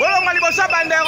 bolonga liboso bandeko